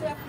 Gracias.